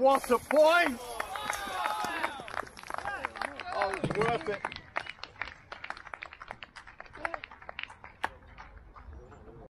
What a point! Oh, it's worth it.